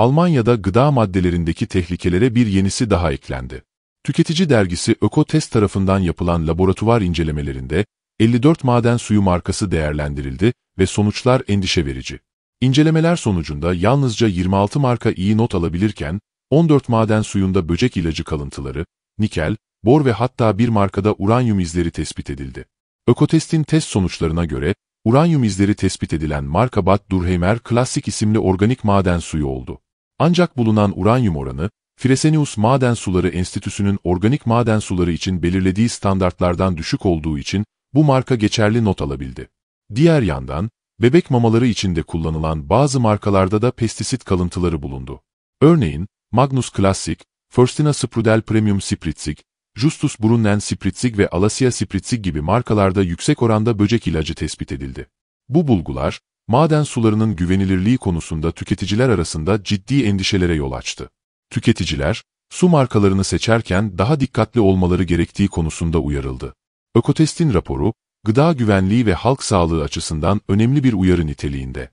Almanya'da gıda maddelerindeki tehlikelere bir yenisi daha eklendi. Tüketici dergisi Ökotest tarafından yapılan laboratuvar incelemelerinde 54 maden suyu markası değerlendirildi ve sonuçlar endişe verici. İncelemeler sonucunda yalnızca 26 marka iyi not alabilirken, 14 maden suyunda böcek ilacı kalıntıları, nikel, bor ve hatta bir markada uranyum izleri tespit edildi. Ökotest'in test sonuçlarına göre, uranyum izleri tespit edilen marka Bad Durheimer Classic isimli organik maden suyu oldu. Ancak bulunan uranyum oranı, Fresenius Maden Suları Enstitüsü'nün organik maden suları için belirlediği standartlardan düşük olduğu için bu marka geçerli not alabildi. Diğer yandan, bebek mamaları içinde kullanılan bazı markalarda da pestisit kalıntıları bulundu. Örneğin, Magnus Classic, Forstina Sprudel Premium Spritzig, Justus Brunnen Spritzig ve Alasia Spritzig gibi markalarda yüksek oranda böcek ilacı tespit edildi. Bu bulgular, maden sularının güvenilirliği konusunda tüketiciler arasında ciddi endişelere yol açtı. Tüketiciler, su markalarını seçerken daha dikkatli olmaları gerektiği konusunda uyarıldı. Ökotest'in raporu, gıda güvenliği ve halk sağlığı açısından önemli bir uyarı niteliğinde.